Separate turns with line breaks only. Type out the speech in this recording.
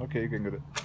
Okay, you can get it.